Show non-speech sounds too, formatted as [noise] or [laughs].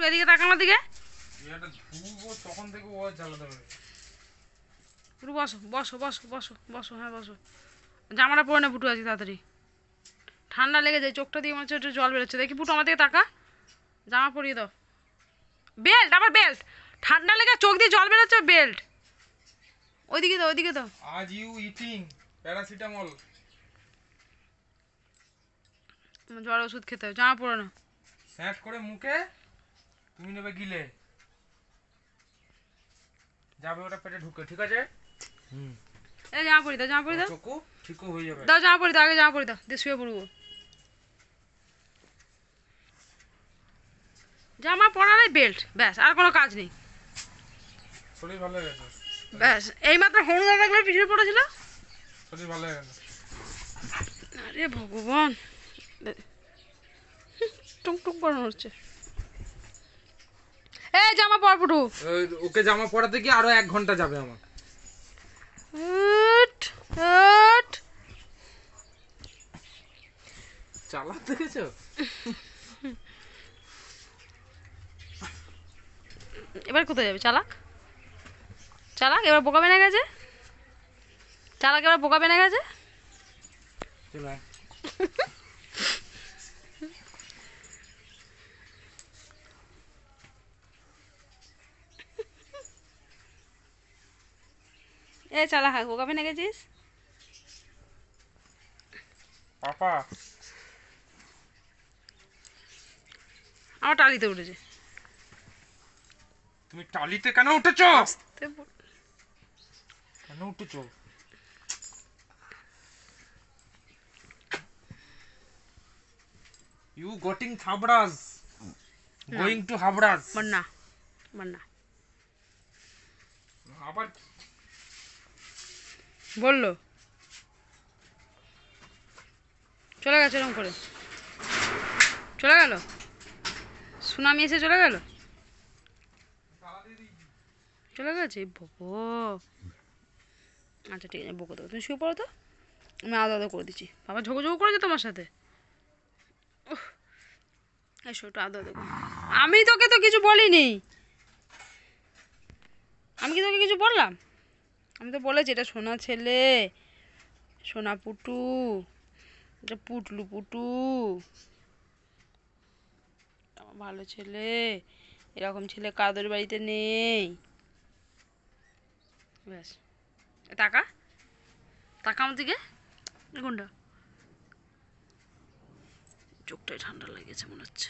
ফুটু এদিকে তাকানোর দিকে তখন থেকে ও জ্বালাতে পারে ফুটু বসো বসো বসো বসো বসো হ্যাঁ বসো। জামাটা পরে না ফুটু আজকে তাড়াতাড়ি। ঠান্ডা লেগে যায় চোখটা দিয়ে মনে হচ্ছে একটু জল বেরোচ্ছে। দেখি ফুটু আমার দিকে তাকা। জামা পরিয়ে দাও। বেল্ট আবার বেল্ট। ঠান্ডা লেগে চোখ দিয়ে জল বেরোচ্ছে বেল্ট। ওইদিকে দাও ওইদিকে দাও। আজ ইউ ইটিং প্যারাসিটামল জ্বর ওষুধ খেতে হবে জামা পরে না স্যাট করে মুখে তুমি নেবে গিলে। যাবে ওটা পেটে ঢুকে ঠিক আছে? হুম। এই জামা পরি দাও জামা পরি দাও। চকু ঠিকও হয়ে যাবে। দাও জামা পরি দাও আগে জামা পরি দাও দিয়ে শুয়ে পড়ব। জামা পরালে বেল্ট ব্যাস আর কোনো কাজ নেই। শরীর ভালো হয়ে গেছে। ব্যাস এইমাত্র হনুদা দেখলে পিছনে পড়েছিল? শরীর ভালো হয়ে গেছে। আরে ভগবান। টুক টুক করে হচ্ছে এই জামা পর পুটু ওকে জামা পরাতে গিয়ে আরও এক ঘণ্টা যাবে আমার। চালাক দেখেছ? এবার কোথায় যাবে? চালাক? চালাক এবার বোকা বেনে গেছে? চালাক এবার বোকা বেনে গেছে? চলে [laughs] আয়। এ চালাক বোকা বেনে গেছিস পাপা আমার টালিতে উঠেছে তুমি টালিতে কেন উঠেছো তে ব- কেন উঠেছো ইউ গটিং থাবড়াস গোয়িং টু হাবড়াস আমার না আমার না আবার বলল। চলে গেছে এরকম করে। চলে গেল? সুনামি এসে চলে গেল? চলে গেছে? বকো আচ্ছা ঠিক আছে, বকো তো। তুমি শুয়ে পড়ো তো। আমি আদা আদা করে দিচ্ছি। বাবা, ঝোঁকো ঝোঁকো করেছে তোমার সাথে? এসো একটু আদা আদা আমি তোকে তো কিছু বলিনি। আমি কি তোকে কিছু বললাম? আমি তো বলেছি এটা সোনা ছেলে, সোনা পুটু, এটা পুটলু পুটু। ভালো ছেলে, এরকম ছেলে কাদের বাড়িতে নেই? ব্যাস। টাকা? টাকা আমার দিকে? কোনটা চোখটাই ঠান্ডা লেগেছে মনে হচ্ছে।